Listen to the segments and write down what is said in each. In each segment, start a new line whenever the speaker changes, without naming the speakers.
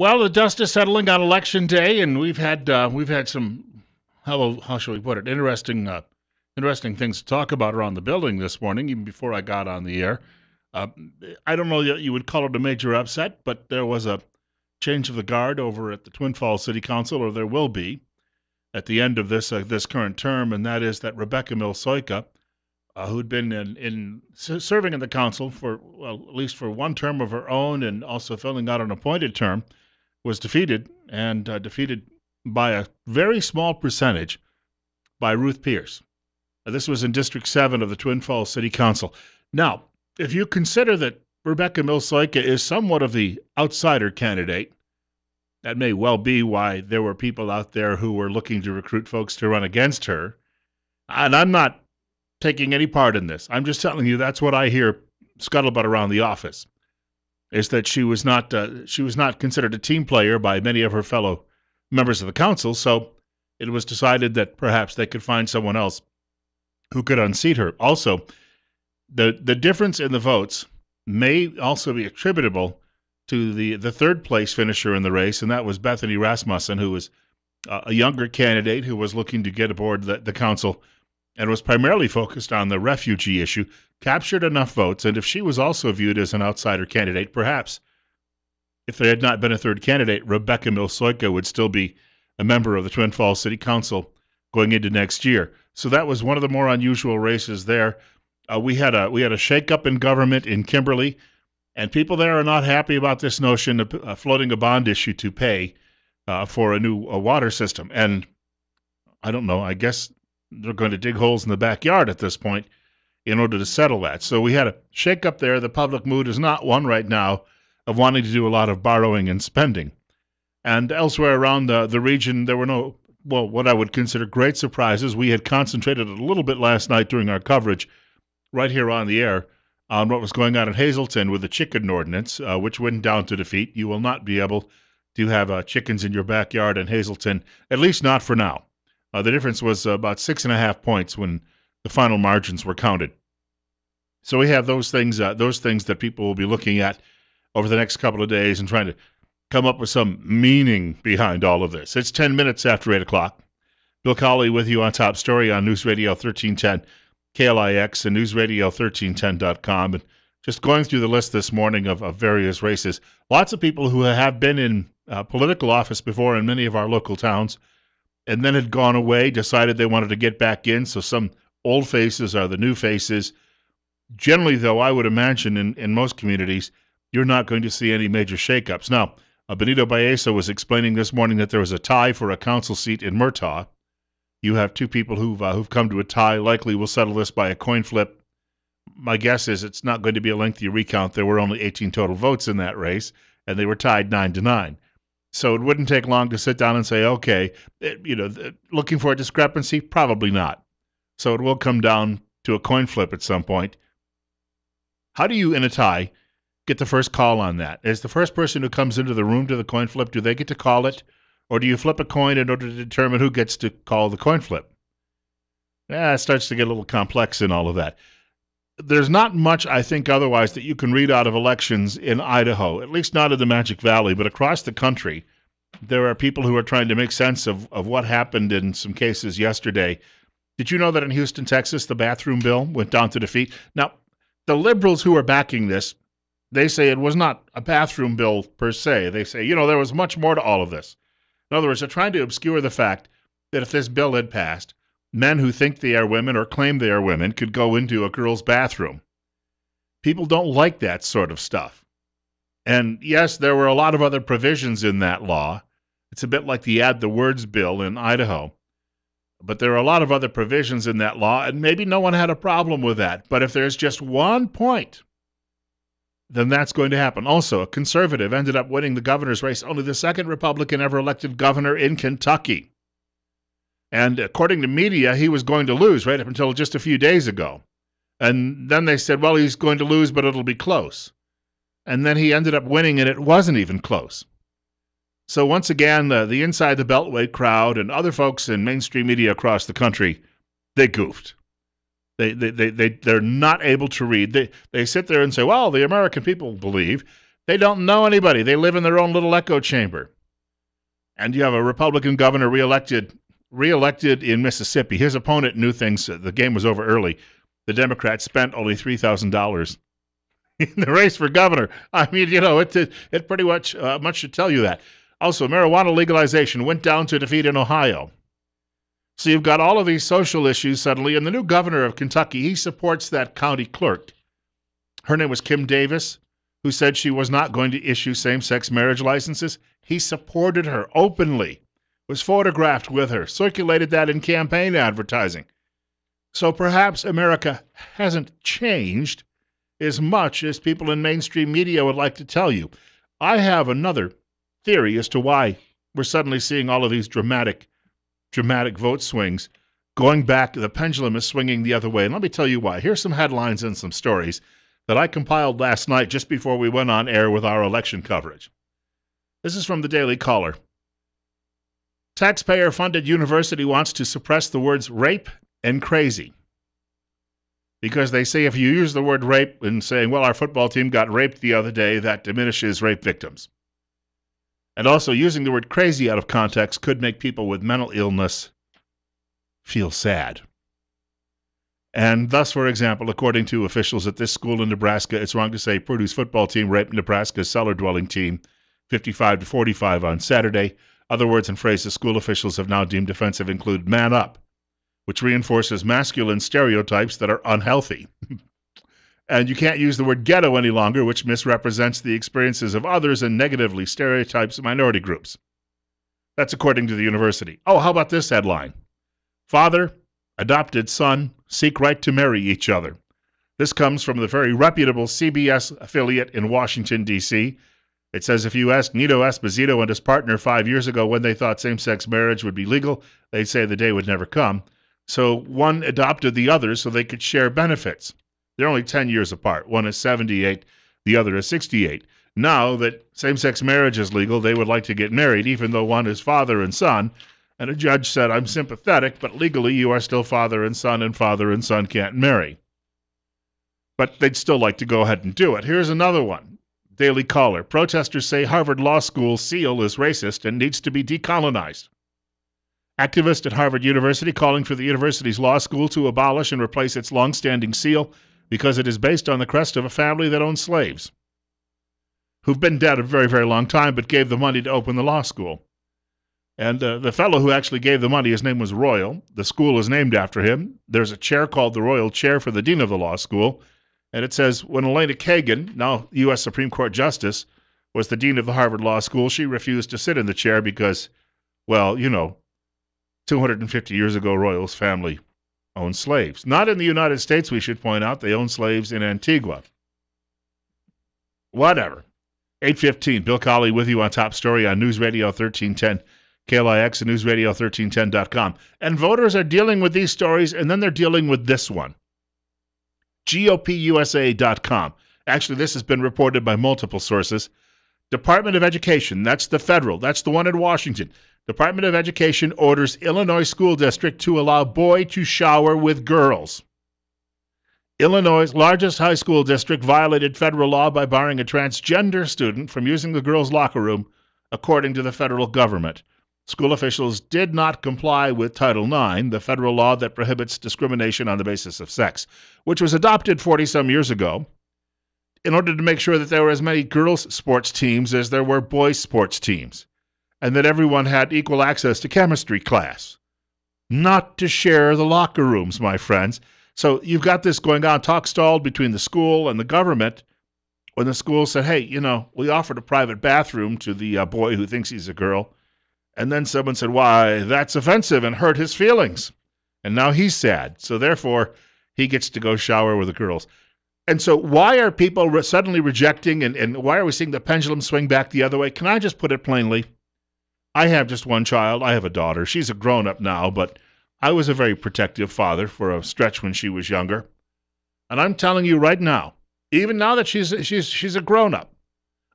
Well, the dust is settling on election day, and we've had uh, we've had some how how shall we put it interesting uh, interesting things to talk about around the building this morning. Even before I got on the air, uh, I don't know that you would call it a major upset, but there was a change of the guard over at the Twin Falls City Council, or there will be at the end of this uh, this current term, and that is that Rebecca Mills Sojka, uh, who'd been in, in serving in the council for well, at least for one term of her own, and also filling out an appointed term was defeated and uh, defeated by a very small percentage by Ruth Pierce. Uh, this was in District 7 of the Twin Falls City Council. Now, if you consider that Rebecca Mills Sojka is somewhat of the outsider candidate, that may well be why there were people out there who were looking to recruit folks to run against her. And I'm not taking any part in this. I'm just telling you that's what I hear scuttlebutt around the office is that she was not uh, she was not considered a team player by many of her fellow members of the council. So it was decided that perhaps they could find someone else who could unseat her. Also, the the difference in the votes may also be attributable to the the third place finisher in the race, and that was Bethany Rasmussen, who was uh, a younger candidate who was looking to get aboard the, the council and was primarily focused on the refugee issue, captured enough votes, and if she was also viewed as an outsider candidate, perhaps if there had not been a third candidate, Rebecca Mills Sojka would still be a member of the Twin Falls City Council going into next year. So that was one of the more unusual races there. Uh, we had a we had a shakeup in government in Kimberly, and people there are not happy about this notion of uh, floating a bond issue to pay uh, for a new a water system. And I don't know. I guess they're going to dig holes in the backyard at this point in order to settle that. So we had a shake up there. The public mood is not one right now of wanting to do a lot of borrowing and spending. And elsewhere around the, the region, there were no, well, what I would consider great surprises. We had concentrated a little bit last night during our coverage right here on the air on what was going on in Hazelton with the chicken ordinance, uh, which went down to defeat. You will not be able to have uh, chickens in your backyard in Hazelton, at least not for now. Uh, the difference was about six and a half points when the final margins were counted. So we have those things, uh, those things that people will be looking at over the next couple of days and trying to come up with some meaning behind all of this. It's 10 minutes after 8 o'clock. Bill Colley with you on Top Story on News Radio 1310 KLIX and NewsRadio1310.com. And just going through the list this morning of, of various races, lots of people who have been in uh, political office before in many of our local towns and then had gone away, decided they wanted to get back in. So some old faces are the new faces. Generally, though, I would imagine in, in most communities, you're not going to see any major shakeups. Now, uh, Benito Baeza was explaining this morning that there was a tie for a council seat in Murtaugh. You have two people who've uh, who've come to a tie. Likely will settle this by a coin flip. My guess is it's not going to be a lengthy recount. There were only 18 total votes in that race, and they were tied nine to nine. So it wouldn't take long to sit down and say, okay, it, you know, looking for a discrepancy? Probably not. So it will come down to a coin flip at some point. How do you, in a tie, get the first call on that? Is the first person who comes into the room to the coin flip, do they get to call it? Or do you flip a coin in order to determine who gets to call the coin flip? Yeah, it starts to get a little complex in all of that there's not much, I think, otherwise that you can read out of elections in Idaho, at least not in the Magic Valley, but across the country. There are people who are trying to make sense of, of what happened in some cases yesterday. Did you know that in Houston, Texas, the bathroom bill went down to defeat? Now, the liberals who are backing this, they say it was not a bathroom bill per se. They say, you know, there was much more to all of this. In other words, they're trying to obscure the fact that if this bill had passed, men who think they are women or claim they are women could go into a girl's bathroom. People don't like that sort of stuff. And yes, there were a lot of other provisions in that law. It's a bit like the Add the Words bill in Idaho. But there are a lot of other provisions in that law, and maybe no one had a problem with that. But if there's just one point, then that's going to happen. Also, a conservative ended up winning the governor's race, only the second Republican ever elected governor in Kentucky. And according to media, he was going to lose right up until just a few days ago. And then they said, well, he's going to lose, but it'll be close. And then he ended up winning, and it wasn't even close. So once again, the, the Inside the Beltway crowd and other folks in mainstream media across the country, they goofed. They, they, they, they, they're not able to read. They, they sit there and say, well, the American people believe They don't know anybody. They live in their own little echo chamber. And you have a Republican governor reelected reelected in Mississippi. His opponent knew things. The game was over early. The Democrats spent only three thousand dollars in the race for governor. I mean, you know, it it pretty much uh, much should tell you that. Also, marijuana legalization went down to defeat in Ohio. So you've got all of these social issues suddenly, and the new governor of Kentucky, he supports that county clerk. Her name was Kim Davis, who said she was not going to issue same sex marriage licenses. He supported her openly, was photographed with her, circulated that in campaign advertising. So perhaps America hasn't changed as much as people in mainstream media would like to tell you. I have another theory as to why we're suddenly seeing all of these dramatic dramatic vote swings. Going back, the pendulum is swinging the other way. And let me tell you why. Here's some headlines and some stories that I compiled last night just before we went on air with our election coverage. This is from the Daily Caller. Taxpayer funded university wants to suppress the words rape and crazy. Because they say if you use the word rape in saying, well, our football team got raped the other day, that diminishes rape victims. And also, using the word crazy out of context could make people with mental illness feel sad. And thus, for example, according to officials at this school in Nebraska, it's wrong to say Purdue's football team raped Nebraska's cellar dwelling team 55 to 45 on Saturday. Other words and phrases school officials have now deemed offensive include man up, which reinforces masculine stereotypes that are unhealthy. And you can't use the word ghetto any longer, which misrepresents the experiences of others and negatively stereotypes minority groups. That's according to the university. Oh, how about this headline? Father, adopted son seek right to marry each other. This comes from the very reputable CBS affiliate in Washington, D.C. It says if you ask Nino Esposito and his partner five years ago when they thought same sex marriage would be legal, they'd say the day would never come. So one adopted the other so they could share benefits. They're only 10 years apart. One is 78, the other is 68. Now that same sex marriage is legal, they would like to get married, even though one is father and son. And a judge said, I'm sympathetic, but legally you are still father and son, and father and son can't marry. But they'd still like to go ahead and do it. Here's another one Daily Caller. Protesters say Harvard Law School seal is racist and needs to be decolonized. Activists at Harvard University calling for the university's law school to abolish and replace its long-standing seal because it is based on the crest of a family that owned slaves who've been dead a very, very long time but gave the money to open the law school. And uh, the fellow who actually gave the money, his name was Royall. The school is named after him. There's a chair called the Royall Chair for the Dean of the Law School. And it says when Elena Kagan, now U.S. Supreme Court Justice, was the Dean of the Harvard Law School, she refused to sit in the chair because, well, you know, 250 years ago, Royall's family owned slaves. Not in the United States, we should point out. They owned slaves in Antigua. Whatever. 815, Bill Colley with you on Top Story on News Radio 1310, KLIX and NewsRadio1310.com. And voters are dealing with these stories, and then they're dealing with this one. GOPUSA.com. Actually, this has been reported by multiple sources. Department of Education, that's the federal, that's the one in Washington. Department of Education orders Illinois school district to allow boy to shower with girls. Illinois' largest high school district violated federal law by barring a transgender student from using the girls' locker room, according to the federal government. School officials did not comply with Title IX, the federal law that prohibits discrimination on the basis of sex, which was adopted 40 some years ago in order to make sure that there were as many girls' sports teams as there were boys' sports teams and that everyone had equal access to chemistry class. Not to share the locker rooms, my friends. So you've got this going on, talk stalled between the school and the government. When the school said, hey, you know, we offered a private bathroom to the uh, boy who thinks he's a girl. And then someone said, why, that's offensive and hurt his feelings. And now he's sad. So therefore, he gets to go shower with the girls. And so, why are people re- suddenly rejecting and, and why are we seeing the pendulum swing back the other way? Can I just put it plainly? I have just one child. I have a daughter. She's a grown up now, but I was a very protective father for a stretch when she was younger. And I'm telling you right now, even now that she's she's she's a grown up,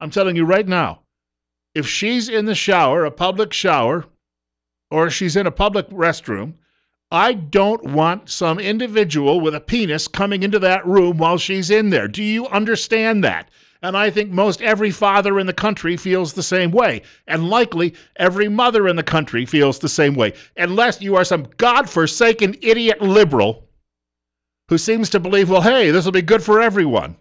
I'm telling you right now, if she's in the shower, a public shower, or she's in a public restroom, I don't want some individual with a penis coming into that room while she's in there. Do you understand that? And I think most every father in the country feels the same way. And likely every mother in the country feels the same way. Unless you are some God-forsaken idiot liberal who seems to believe, well, hey, this will be good for everyone.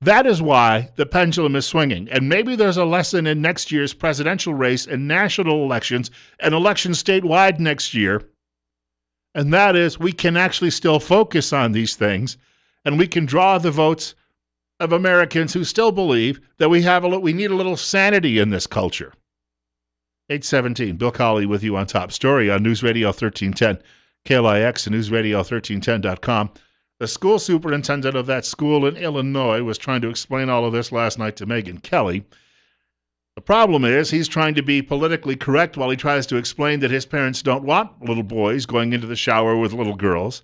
That is why the pendulum is swinging. And maybe there's a lesson in next year's presidential race and national elections and elections statewide next year. And that is we can actually still focus on these things and we can draw the votes of Americans who still believe that we have a we need a little sanity in this culture. 817, Bill Colley with you on Top Story on News Radio 1310, KLIX and NewsRadio1310.com. The school superintendent of that school in Illinois was trying to explain all of this last night to Megyn Kelly. The problem is he's trying to be politically correct while he tries to explain that his parents don't want little boys going into the shower with little girls.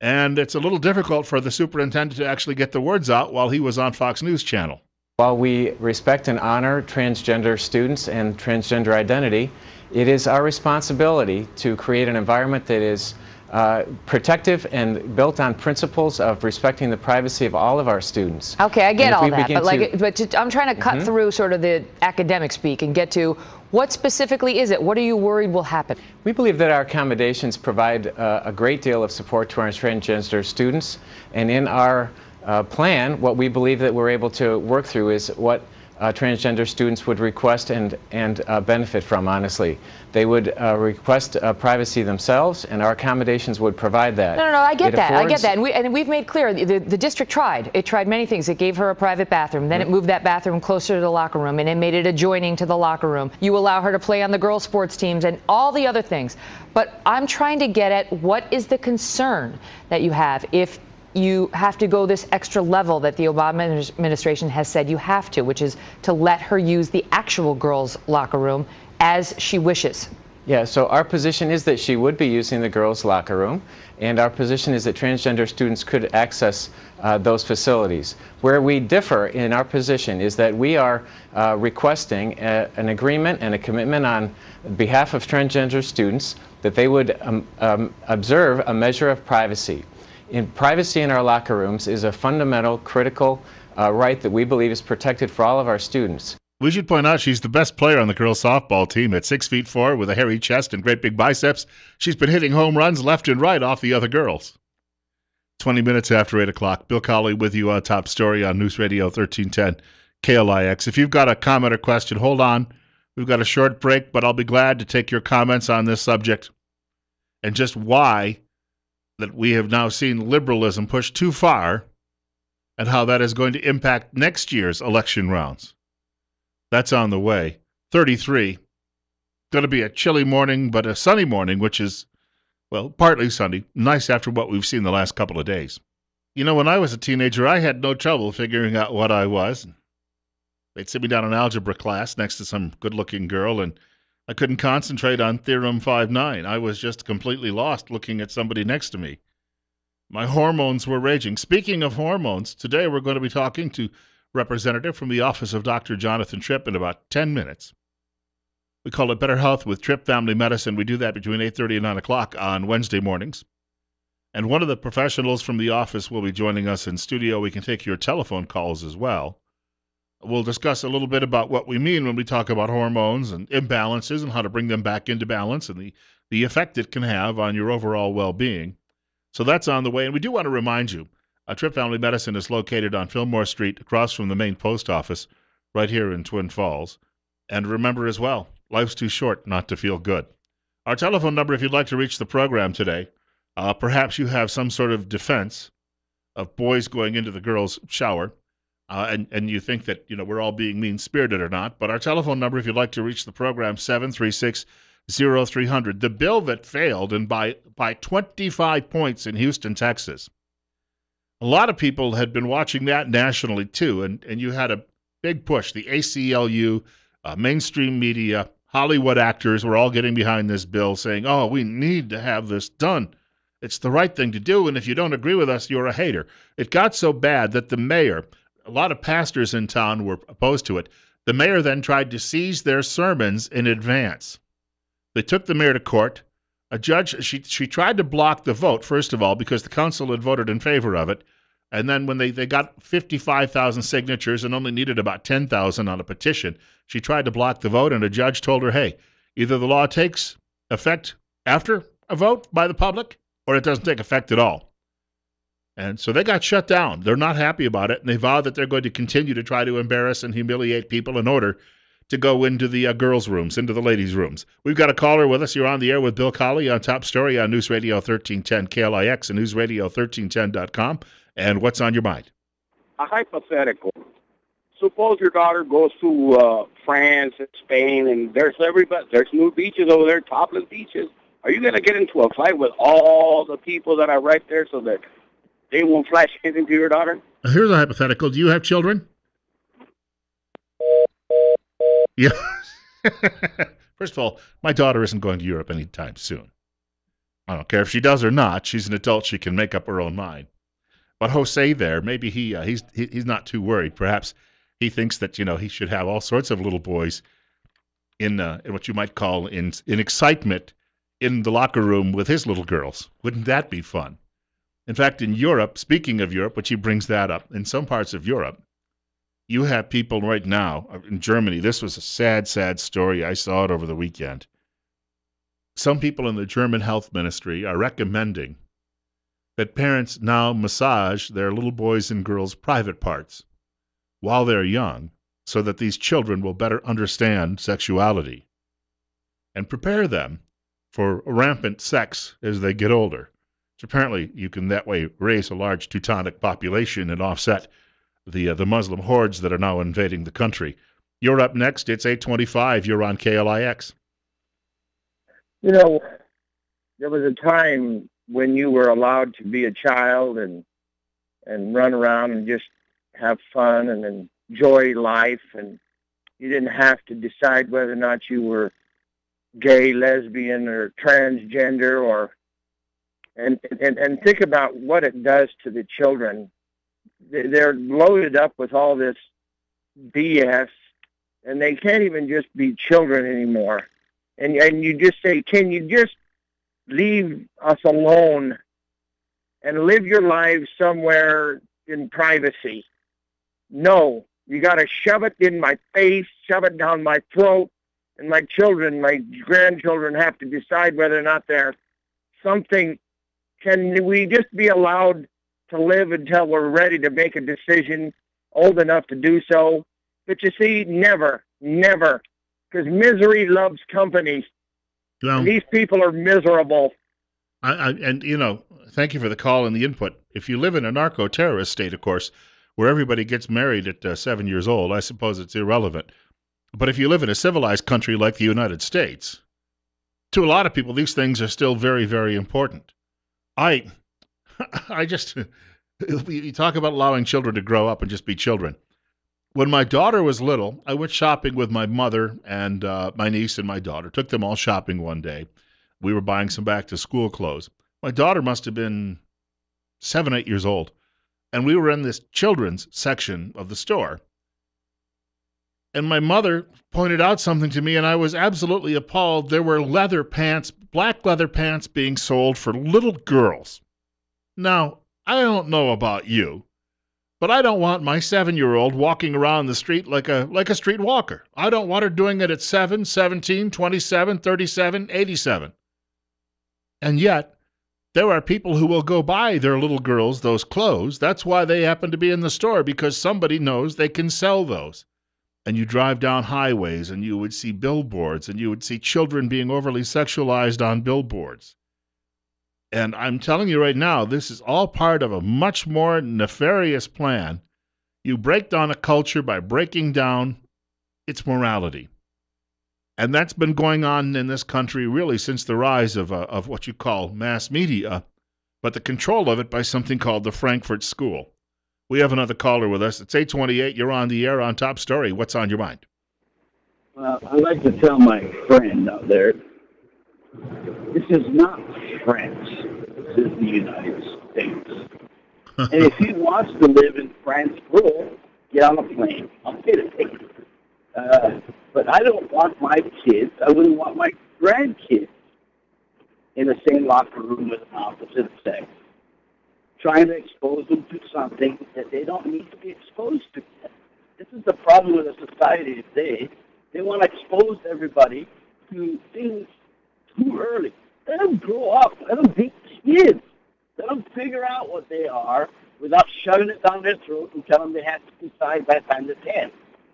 And it's a little difficult for the superintendent to actually get the words out while he was on Fox News Channel.
While we respect and honor transgender students and transgender identity, it is our responsibility to create an environment that is uh, protective and built on principles of respecting the privacy of all of our students.
Okay, I get all that, but like, to, but to, I'm trying to cut mm -hmm. through sort of the academic speak and get to what specifically is it? What are you worried will happen?
We believe that our accommodations provide uh, a great deal of support to our transgender students, and in our uh, plan, what we believe that we're able to work through is what uh, transgender students would request and, and uh, benefit from, honestly. They would uh, request uh, privacy themselves, and our accommodations would provide that.
No, no, no, I get it that. I get that. And, we, and we've made clear the, the district tried. It tried many things. It gave her a private bathroom. Then mm -hmm. it moved that bathroom closer to the locker room, and it made it adjoining to the locker room. You allow her to play on the girls' sports teams and all the other things. But I'm trying to get at what is the concern that you have if you have to go this extra level that the Obama administration has said you have to, which is to let her use the actual girls' locker room as she wishes.
Yeah, so our position is that she would be using the girls' locker room, and our position is that transgender students could access uh, those facilities. Where we differ in our position is that we are uh, requesting a, an agreement and a commitment on behalf of transgender students that they would um, um, observe a measure of privacy in privacy in our locker rooms is a fundamental, critical uh, right that we believe is protected for all of our students.
We should point out she's the best player on the girls softball team at six feet four with a hairy chest and great big biceps. She's been hitting home runs left and right off the other girls. 20 minutes after 8 o'clock. Bill Colley with you on Top Story on News Radio 1310 KLIX. If you've got a comment or question, hold on. We've got a short break, but I'll be glad to take your comments on this subject and just why that we have now seen liberalism push too far and how that is going to impact next year's election rounds. That's on the way. 33. Going to be a chilly morning, but a sunny morning, which is, well, partly sunny. Nice after what we've seen the last couple of days. You know, when I was a teenager, I had no trouble figuring out what I was. They'd sit me down in algebra class next to some good looking girl, and I couldn't concentrate on Theorem 5.9. I was just completely lost looking at somebody next to me. My hormones were raging. Speaking of hormones, today we're going to be talking to representative from the office of Dr. Jonathan Tripp in about 10 minutes. We call it Better Health with Tripp Family Medicine. We do that between 8:30 and 9 o'clock on Wednesday mornings. And one of the professionals from the office will be joining us in studio. We can take your telephone calls as well. We'll discuss a little bit about what we mean when we talk about hormones and imbalances and how to bring them back into balance and the, the effect it can have on your overall well being. So that's on the way. And we do want to remind you uh, Tripp Family Medicine is located on Fillmore Street across from the main post office right here in Twin Falls. And remember as well, life's too short not to feel good. Our telephone number, if you'd like to reach the program today, uh, perhaps you have some sort of defense of boys going into the girls' shower uh, and, and you think that you know we're all being mean spirited or not. But our telephone number, if you'd like to reach the program, 736 0300. The bill that failed and by, by 25 points in Houston, Texas. A lot of people had been watching that nationally too, and, and you had a big push. The ACLU, uh, mainstream media, Hollywood actors were all getting behind this bill, saying, oh, we need to have this done. It's the right thing to do, and if you don't agree with us, you're a hater. It got so bad that the mayor a lot of pastors in town were opposed to it. The mayor then tried to seize their sermons in advance. They took the mayor to court. A judge, she, she tried to block the vote, first of all, because the council had voted in favor of it. And then when they, they got 55,000 signatures and only needed about 10,000 on a petition, she tried to block the vote, and a judge told her, hey, either the law takes effect after a vote by the public or it doesn't take effect at all. And so they got shut down. They're not happy about it, and they vow that they're going to continue to try to embarrass and humiliate people in order to go into the uh, girls' rooms, into the ladies' rooms. We've got a caller with us. You're on the air with Bill Colley on Top Story on News Radio 1310 KLIX and NewsRadio1310.com. And what's on your mind?
A hypothetical. Suppose your daughter goes to uh, France and Spain, and there's everybody, there's new beaches over there, topless beaches. Are you going to get into a fight with all the people that are right there so that they won't flash anything to your daughter?
Here's a hypothetical. Do you have children? Yeah. First of all, my daughter isn't going to Europe anytime soon. I don't care if she does or not. She's an adult. She can make up her own mind. But Jose there, maybe he uh, he's he, he's not too worried. Perhaps he thinks that you know he should have all sorts of little boys in uh, in what you might call in in excitement in the locker room with his little girls. Wouldn't that be fun? In fact, in Europe, speaking of Europe, which he brings that up, in some parts of Europe, you have people right now uh, in Germany. This was a sad, sad story. I saw it over the weekend. Some people in the German health ministry are recommending that parents now massage their little boys and girls' private parts while they're young so that these children will better understand sexuality and prepare them for rampant sex as they get older. So apparently, you can that way raise a large Teutonic population and offset the uh, the Muslim hordes that are now invading the country. You're up next. It's 825. You're on KLIX.
You know, there was a time when you were allowed to be a child and and run around and just have fun and enjoy life and you didn't have to decide whether or not you were gay, lesbian or transgender or and and and think about what it does to the children. They're loaded up with all this BS and they can't even just be children anymore. And and you just say, "Can you just leave us alone and live your lives somewhere in privacy. No, you got to shove it in my face, shove it down my throat, and my children, my grandchildren have to decide whether or not they're something. Can we just be allowed to live until we're ready to make a decision, old enough to do so? But you see, never, never, because misery loves company.
Well,
These people are miserable.
I, I, and you know, thank you for the call and the input. If you live in a narco-terrorist state, of course, where everybody gets married at uh, seven years old, I suppose it's irrelevant. But if you live in a civilized country like the United States, to a lot of people, these things are still very, very important. I, I just, you talk about allowing children to grow up and just be children. When my daughter was little, I went shopping with my mother and uh, my niece and my daughter. Took them all shopping one day. We were buying some back to school clothes. My daughter must have been seven, eight years old. And we were in this children's section of the store. And my mother pointed out something to me, and I was absolutely appalled. There were leather pants, black leather pants being sold for little girls. Now, I don't know about you, but I don't want my seven year old walking around the street like a like a street walker. I don't want her doing it at 7, 17, 27, 37, 87. And yet, there are people who will go buy their little girls those clothes. That's why they happen to be in the store, because somebody knows they can sell those. And you drive down highways and you would see billboards and you would see children being overly sexualized on billboards. And I'm telling you right now, this is all part of a much more nefarious plan. You break down a culture by breaking down its morality. And that's been going on in this country really since the rise of, uh, of what you call mass media, but the control of it by something called the Frankfurt School. We have another caller with us. It's 828. You're on the air on Top Story. What's on your mind?
Well, I'd like to tell my friend out there this is not France. This is the United States. and if he wants to live in France, cool, get on a plane. I'll pay the ticket. Uh, but I don't want my kids, I wouldn't want my grandkids in the same locker room with an opposite sex. Trying to expose them to something that they don't need to be exposed to. This is the problem with the society today. They want to expose everybody to things too early. Let them grow up. Let them be kids. Let them figure out what they are without shoving it down their throat and telling them they have to decide by the time they're 10.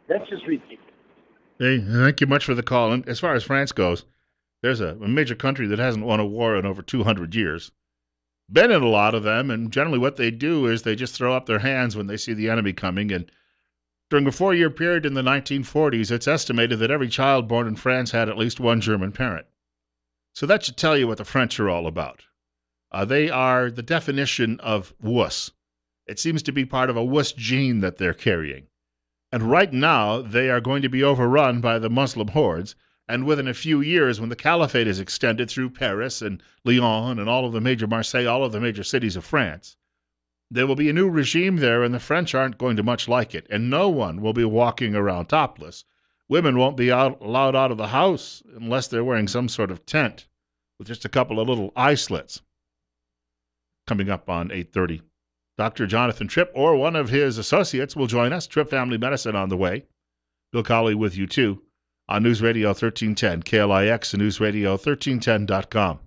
That's just ridiculous.
Hey, thank you much for the call. And as far as France goes, there's a, a major country that hasn't won a war in over 200 years. Been in a lot of them, and generally what they do is they just throw up their hands when they see the enemy coming. And during a four year period in the 1940s, it's estimated that every child born in France had at least one German parent. So that should tell you what the French are all about. Uh, they are the definition of wuss. It seems to be part of a wuss gene that they're carrying. And right now, they are going to be overrun by the Muslim hordes. And within a few years, when the caliphate is extended through Paris and Lyon and all of the major Marseille, all of the major cities of France, there will be a new regime there, and the French aren't going to much like it. And no one will be walking around topless. Women won't be out, allowed out of the house unless they're wearing some sort of tent with just a couple of little eye slits. Coming up on 8:30. Dr. Jonathan Tripp or one of his associates will join us. Tripp Family Medicine on the way. Bill Colley with you too on News Radio 1310, KLIX, and News NewsRadio1310.com.